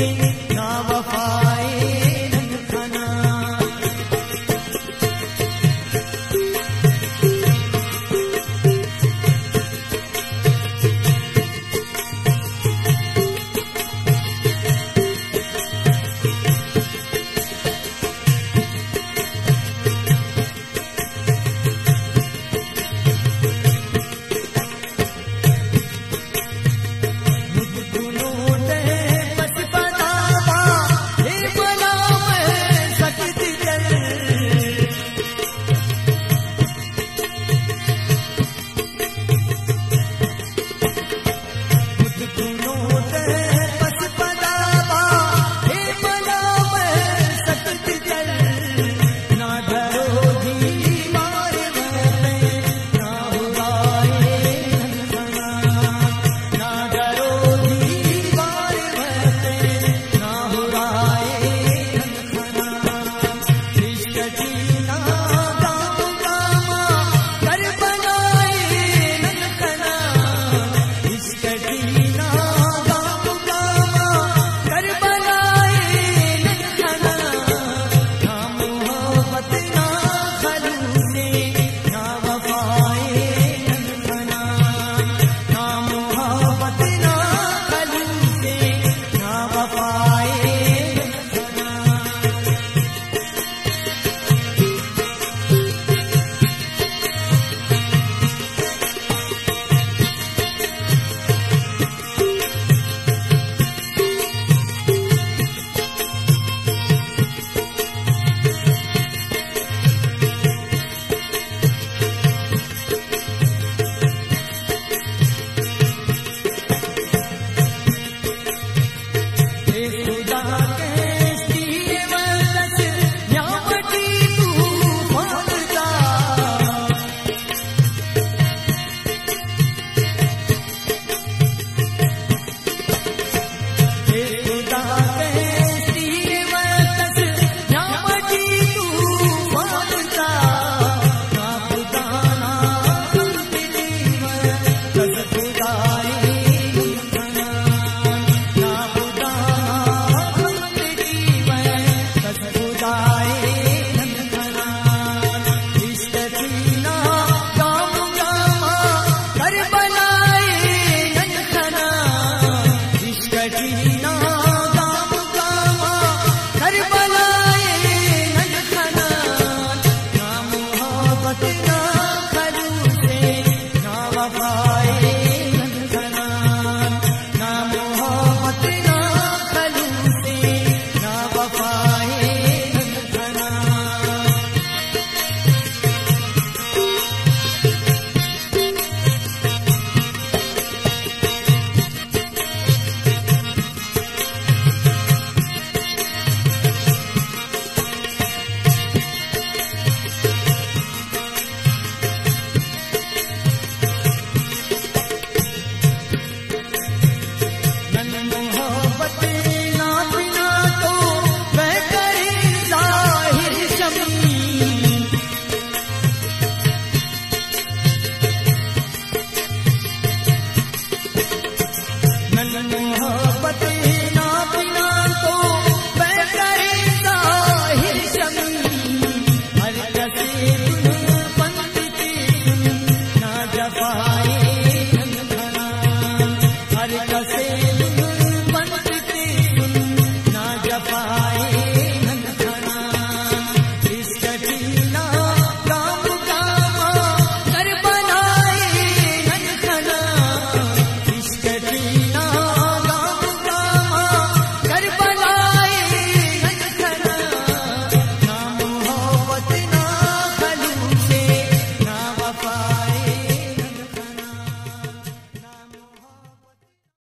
Thank you. ready